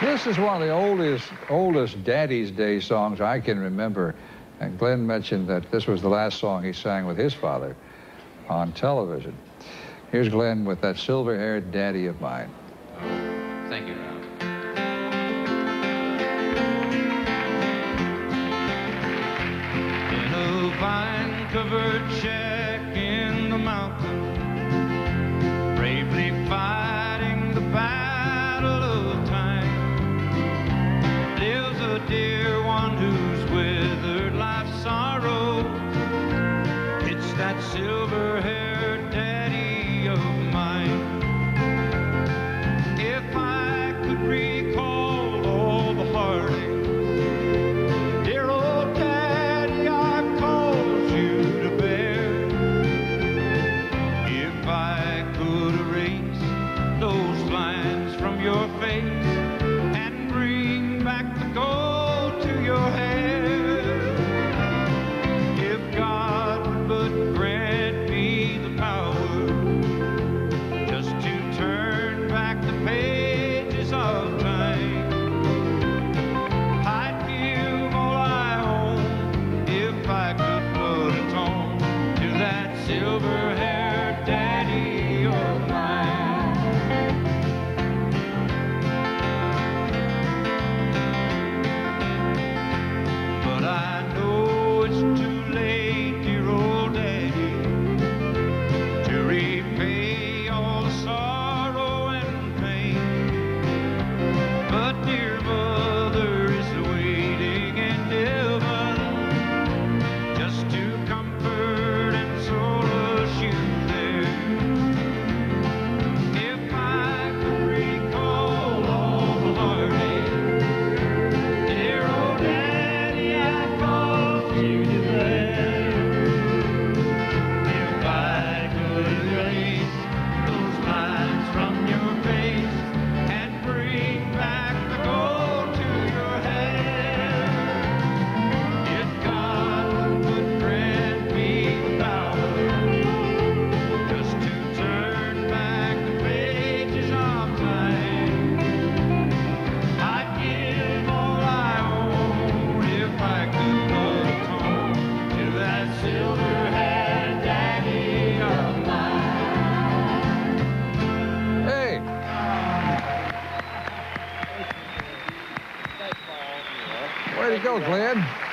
This is one of the oldest, oldest Daddy's Day songs I can remember. And Glen mentioned that this was the last song he sang with his father on television. Here's Glen with that silver-haired daddy of mine. Thank you, Rob. In a vine-covered shack in the mountains silver hair. Dios. Way to go, Glen.